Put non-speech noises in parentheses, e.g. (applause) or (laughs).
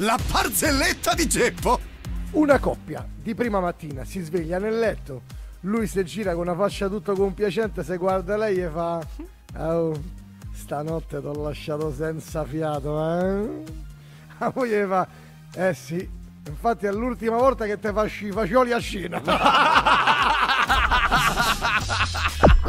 La parzelletta di Geppo! Una coppia di prima mattina si sveglia nel letto, lui si gira con una faccia tutto compiacente, se guarda lei e fa... Oh, stanotte t'ho lasciato senza fiato, eh? (laughs) La moglie fa... Eh sì, infatti è l'ultima volta che te faccio i fagioli a Cina. (laughs)